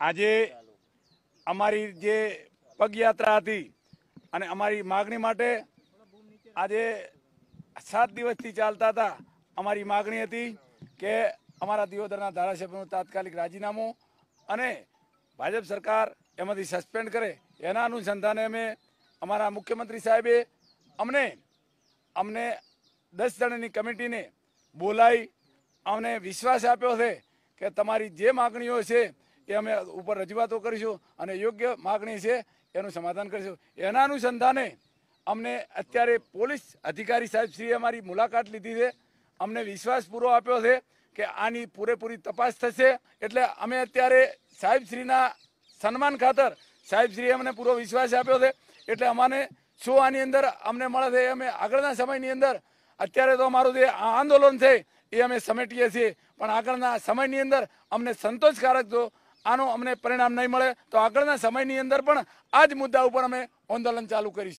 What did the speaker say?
આજે અમારી જે પગયાત્રા હતી અને અમારી માગણી માટે આજે સાત દિવસથી ચાલતા હતા અમારી માગણી હતી કે અમારા દિયોદરના ધારાસભ્યનું તાત્કાલિક રાજીનામું અને ભાજપ સરકાર એમાંથી સસ્પેન્ડ કરે એના અનુસંધાને અમે અમારા મુખ્યમંત્રી સાહેબે અમને અમને દસ જણની કમિટીને બોલાવી અમને વિશ્વાસ આપ્યો છે કે તમારી જે માગણીઓ છે એ અમે ઉપર રજૂઆતો કરીશું અને યોગ્ય માગણી છે એનું સમાધાન કરીશું. એના અનુસંધાને અમને અત્યારે પોલીસ અધિકારી સાહેબશ્રીએ અમારી મુલાકાત લીધી છે. અમને વિશ્વાસ પૂરો આપ્યો છે કે આની પૂરેપૂરી તપાસ થશે. એટલે અમે અત્યારે સાહેબશ્રીના સન્માન ખાતર સાહેબશ્રીએ અમને પૂરો વિશ્વાસ આપ્યો છે. એટલે અમાને શું આની અંદર અમને મળે છે અમે આગળના સમયની અંદર, અત્યારે તો અમારું જે આંદોલન છે એ અમે સમેટીએ છીએ. પણ આગળના સમયની અંદર અમને સંતોષકારક જો આનું અમને પરિણામ નહીં મળે તો આગળના સમયની અંદર પણ આ જ મુદ્દા ઉપર અમે આંદોલન ચાલુ કરીશું.